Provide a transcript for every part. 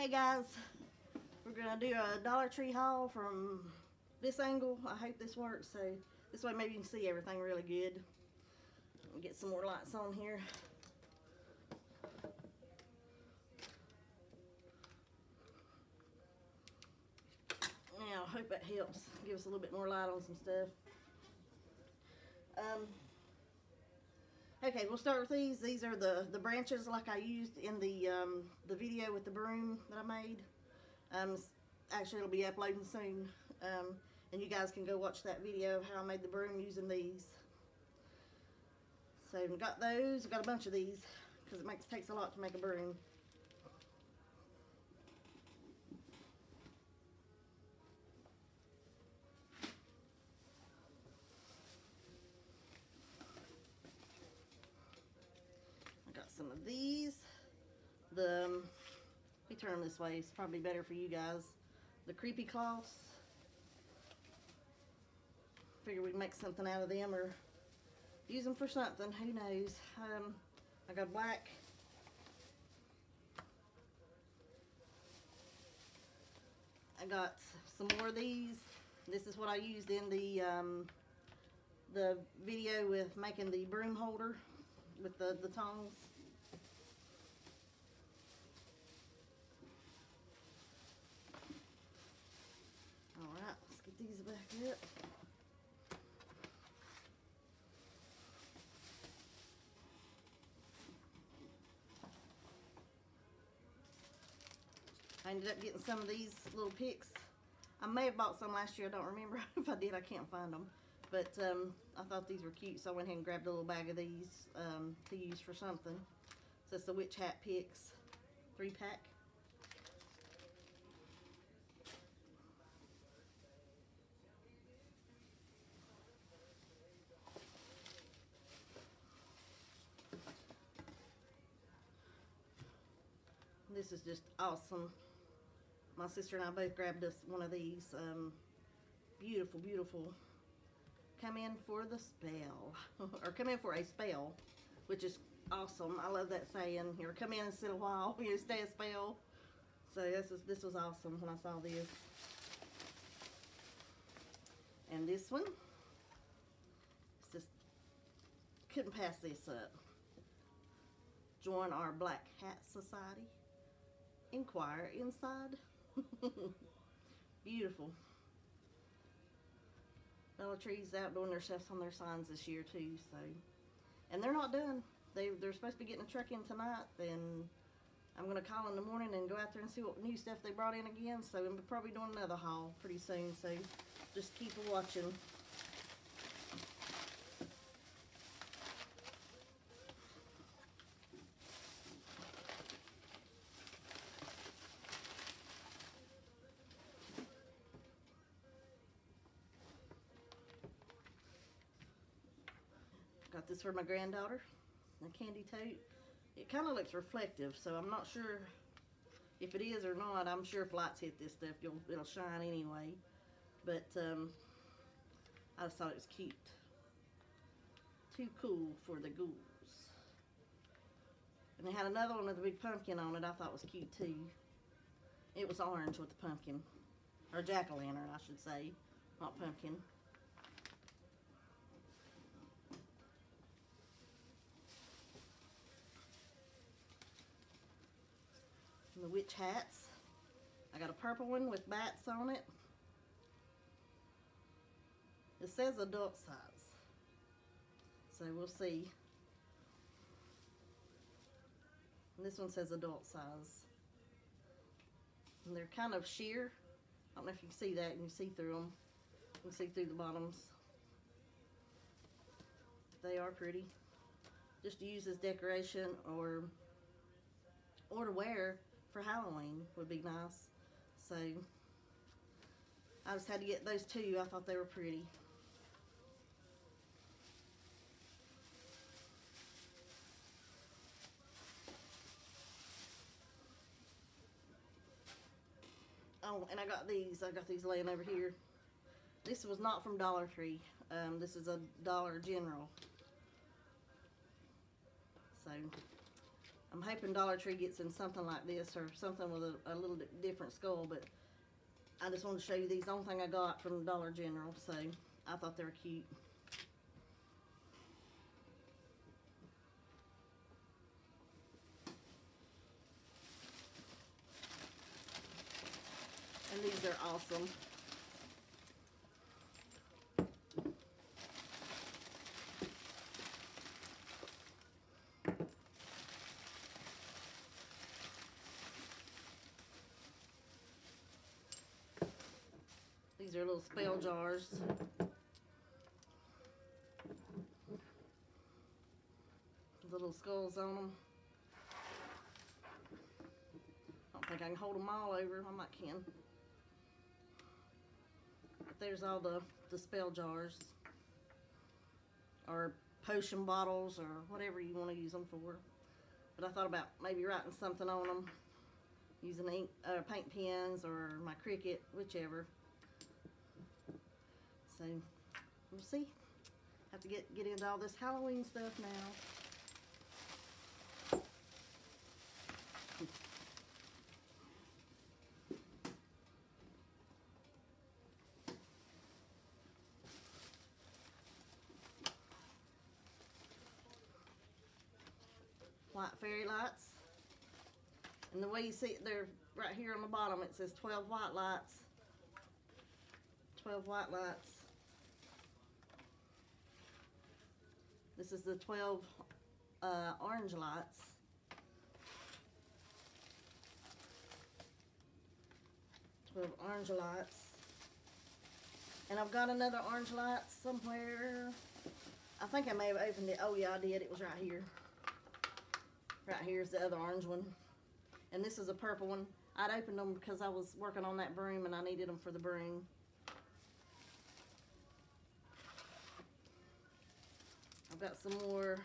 Hey guys, we're gonna do a Dollar Tree haul from this angle. I hope this works so this way maybe you can see everything really good. Get some more lights on here. Now, I hope that helps. Give us a little bit more light on some stuff. Um, okay, we'll start with these. These are the, the branches like I used in the, um, the video with the broom that I made. Um, actually, it'll be uploading soon. Um, and you guys can go watch that video of how I made the broom using these. So, we got those. I've got a bunch of these because it makes takes a lot to make a broom. I got some of these. The, um, let me turn this way. It's probably better for you guys. The creepy cloths. Figure we'd make something out of them or use them for something. Who knows? Um, I got black. I got some more of these. This is what I used in the um, the video with making the broom holder with the, the tongs. Alright, let's get these back up. I ended up getting some of these little picks. I may have bought some last year. I don't remember. if I did, I can't find them. But um, I thought these were cute, so I went ahead and grabbed a little bag of these um, to use for something. So it's the Witch Hat Picks three pack. This is just awesome. My sister and I both grabbed us one of these. Um, beautiful, beautiful come in for the spell or come in for a spell which is awesome I love that saying here come in and sit a while you stay a spell so this is this was awesome when I saw this and this one it's just couldn't pass this up join our black hat society inquire inside beautiful Dollar Tree's out doing their stuff on their signs this year too, so. And they're not done. They, they're supposed to be getting a truck in tonight, then I'm going to call in the morning and go out there and see what new stuff they brought in again, so we'll probably doing another haul pretty soon, so just keep watching. Got this for my granddaughter, the candy tote. It kind of looks reflective, so I'm not sure if it is or not. I'm sure if lights hit this stuff, it'll shine anyway. But um, I just thought it was cute. Too cool for the ghouls. And they had another one with a big pumpkin on it I thought was cute too. It was orange with the pumpkin. Or jack-o'-lantern, I should say. Not pumpkin. the witch hats. I got a purple one with bats on it. It says adult size. So we'll see. And this one says adult size. And they're kind of sheer. I don't know if you can see that. And you see through them. You can see through the bottoms. They are pretty. Just to use as decoration or or to wear for Halloween would be nice. So I just had to get those two. I thought they were pretty. Oh, and I got these. I got these laying over here. This was not from Dollar Tree. Um, this is a Dollar General. So, I'm hoping Dollar Tree gets in something like this or something with a, a little different skull, but I just wanted to show you these. The Only thing I got from Dollar General, so I thought they were cute. And these are awesome. These are little spell jars. Little skulls on them. I don't think I can hold them all over. I might can. But there's all the, the spell jars. Or potion bottles or whatever you want to use them for. But I thought about maybe writing something on them. Using ink, uh, paint pens or my Cricut, whichever. So we'll see. Have to get get into all this Halloween stuff now. White fairy lights. And the way you see it, they're right here on the bottom. It says 12 white lights. 12 white lights. This is the 12 uh, orange lights. Twelve orange lights. And I've got another orange light somewhere. I think I may have opened it. Oh yeah, I did. It was right here. Right here's the other orange one. And this is a purple one. I'd opened them because I was working on that broom and I needed them for the broom. Got some more.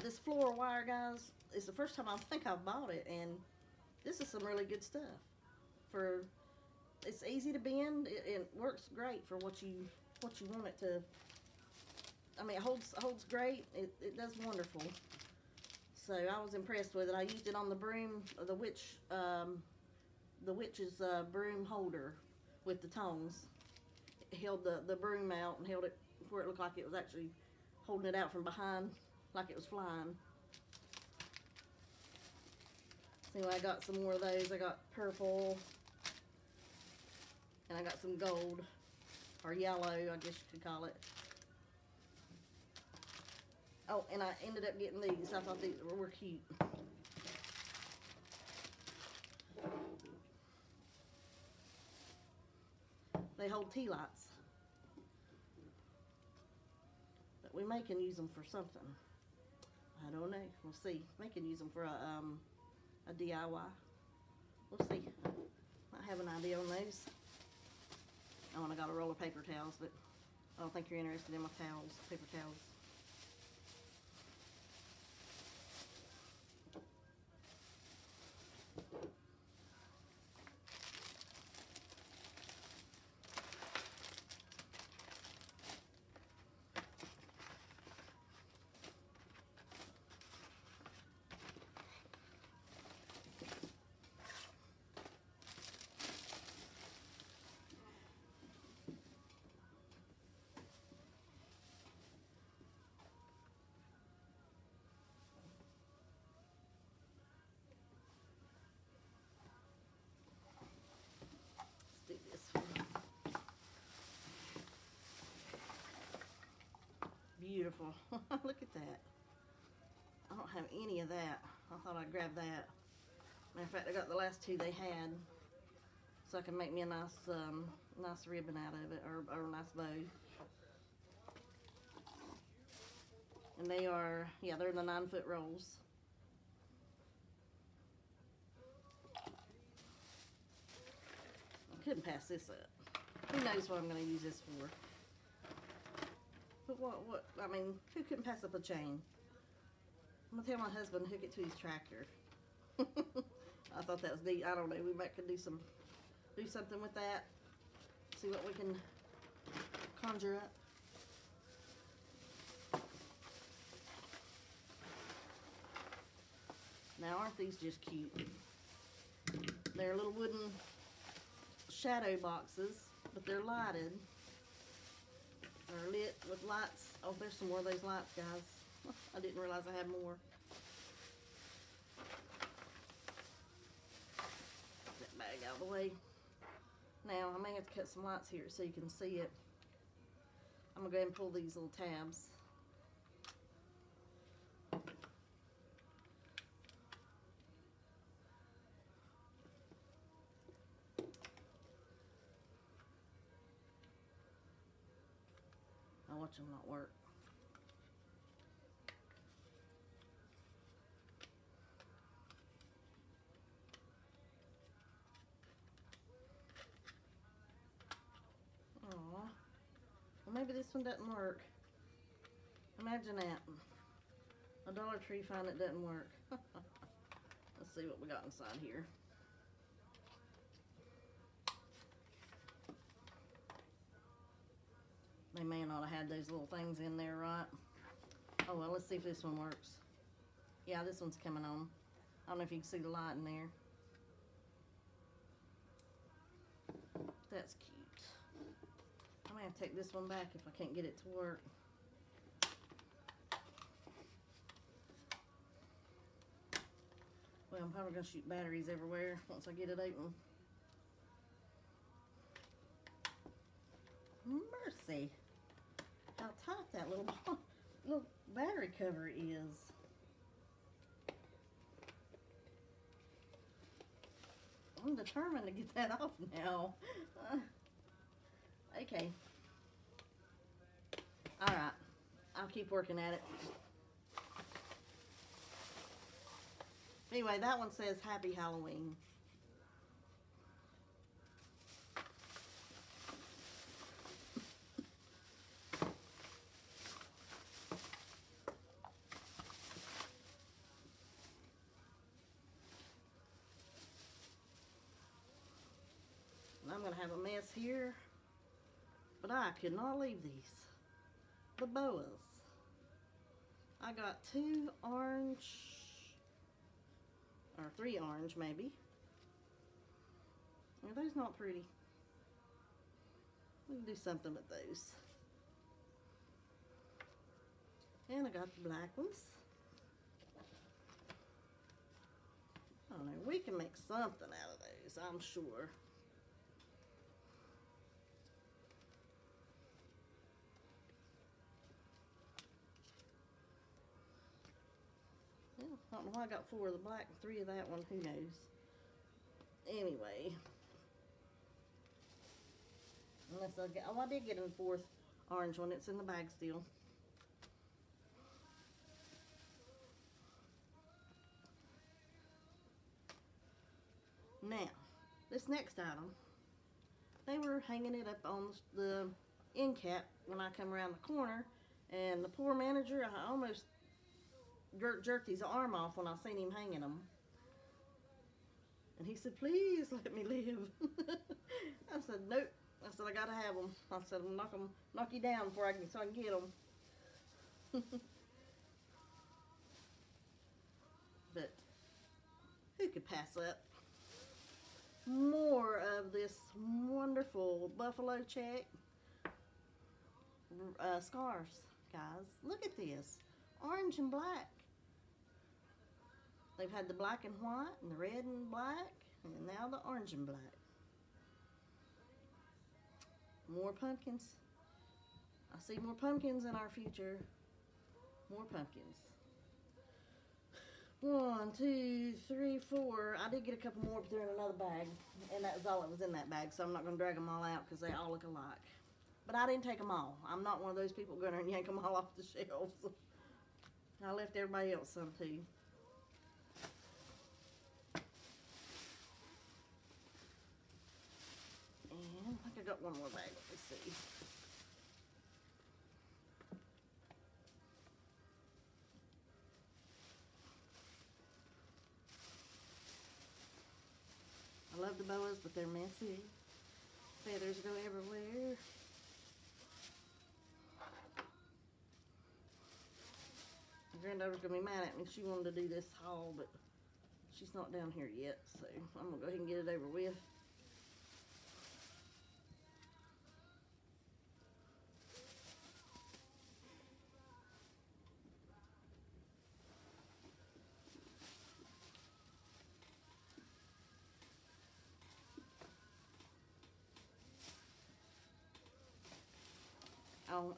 This floral wire, guys, is the first time I think I've bought it, and this is some really good stuff. For it's easy to bend. It, it works great for what you what you want it to. I mean, it holds holds great. It it does wonderful. So I was impressed with it. I used it on the broom, the witch, um, the witch's uh, broom holder with the tongs. It held the the broom out and held it where it looked like it was actually holding it out from behind like it was flying. So anyway, I got some more of those. I got purple and I got some gold or yellow, I guess you could call it. Oh, and I ended up getting these. I thought these were cute. They hold tea lights. We may can use them for something. I don't know. We'll see. May can use them for a, um, a DIY. We'll see. I have an idea on those. Oh, and I got a roll of paper towels, but I don't think you're interested in my towels, paper towels. Let's do this one. Beautiful. Look at that. I don't have any of that. I thought I'd grab that. Matter of fact, I got the last two they had. So I can make me a nice, um, nice ribbon out of it, or, or a nice bow. And they are, yeah, they're in the nine foot rolls. I couldn't pass this up. Who knows what I'm going to use this for? But what, what, I mean, who couldn't pass up a chain? I'm to tell my husband hook it to his tractor. I thought that was neat. I don't know. We might could do some, do something with that. See what we can conjure up. Now, aren't these just cute? They're little wooden shadow boxes, but they're lighted. They're lit with lights. Oh, there's some more of those lights, guys. I didn't realize I had more. Get that bag out of the way. Now, I may have to cut some lights here so you can see it. I'm going to go ahead and pull these little tabs. Watch them not work. Aw. Well, maybe this one doesn't work. Imagine that. A Dollar Tree find it doesn't work. Let's see what we got inside here. They may not have had those little things in there, right? Oh, well, let's see if this one works. Yeah, this one's coming on. I don't know if you can see the light in there. That's cute. I may have to take this one back if I can't get it to work. Well, I'm probably gonna shoot batteries everywhere once I get it open. Mercy. How tight that little little battery cover is. I'm determined to get that off now. Okay. Alright. I'll keep working at it. Anyway, that one says Happy Halloween. To have a mess here. But I could not leave these. The boas. I got two orange, or three orange maybe. Are those not pretty? We can do something with those. And I got the black ones. I don't know, we can make something out of those, I'm sure. Don't know why I got four of the black and three of that one, who knows. Anyway. Unless I get, oh I did get a fourth orange one, it's in the bag still. Now, this next item, they were hanging it up on the end cap when I come around the corner, and the poor manager, I almost jerk, jerked his arm off when I seen him hanging them. And he said, please let me live. I said, nope. I said, I gotta have them. I said, I'm knock them, knock you down before I can, so I can get them. but who could pass up more of this wonderful buffalo check uh, scarves, guys? Look at this, orange and black. They've had the black and white and the red and black and now the orange and black. More pumpkins. I see more pumpkins in our future. More pumpkins. One, two, three, four. I did get a couple more, but they're in another bag. And that was all that was in that bag, so I'm not going to drag them all out because they all look alike. But I didn't take them all. I'm not one of those people going to yank them all off the shelves. I left everybody else some too. One more bag. Let me see. I love the boas, but they're messy. Feathers go everywhere. My granddaughter's gonna be mad at me. She wanted to do this haul, but she's not down here yet, so I'm gonna go ahead and get it over with.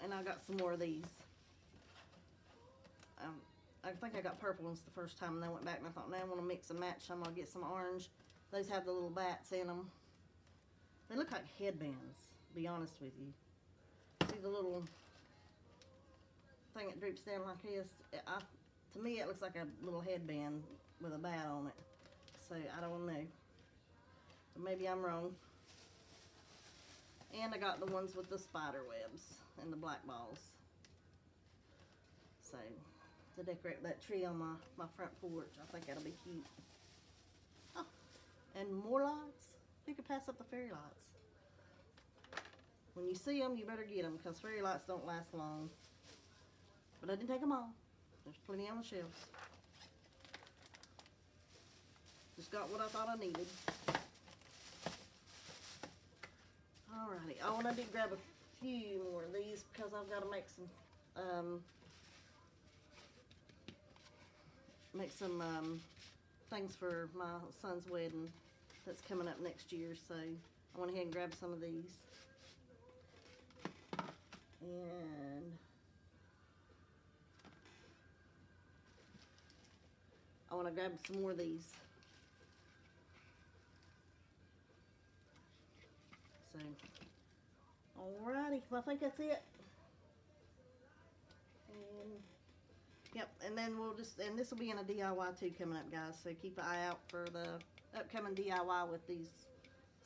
And I got some more of these. Um, I think I got purple ones the first time, and then I went back and I thought, now I want to mix and match some. I'll get some orange. Those have the little bats in them. They look like headbands, to be honest with you. See the little thing that droops down like this? I, to me, it looks like a little headband with a bat on it. So, I don't know. But maybe I'm wrong. And I got the ones with the spider webs and the black balls. So, to decorate that tree on my, my front porch, I think that'll be cute. Oh, and more lights. Who could pass up the fairy lights? When you see them, you better get them because fairy lights don't last long. But I didn't take them all. There's plenty on the shelves. Just got what I thought I needed. Alrighty. Oh, and I did grab a few more of these because I've got to make some, um, make some, um, things for my son's wedding that's coming up next year. So I went ahead and grabbed some of these. And I want to grab some more of these. So, alrighty, well, I think that's it. And, yep, and then we'll just, and this will be in a DIY too coming up, guys. So keep an eye out for the upcoming DIY with these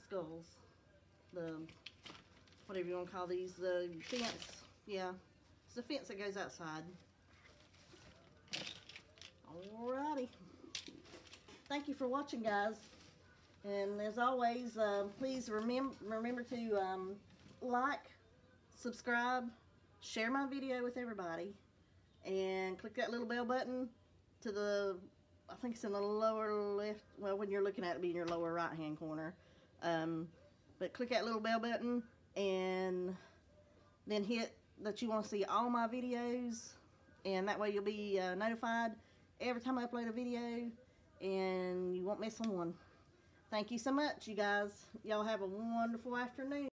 skulls. The, whatever you want to call these, the fence, yeah. It's the fence that goes outside. Alrighty. Thank you for watching, guys. And as always, uh, please remember remember to um, like, subscribe, share my video with everybody, and click that little bell button to the, I think it's in the lower left, well, when you're looking at it, be in your lower right-hand corner. Um, but click that little bell button, and then hit that you want to see all my videos, and that way you'll be uh, notified every time I upload a video, and you won't miss one. Thank you so much, you guys. Y'all have a wonderful afternoon.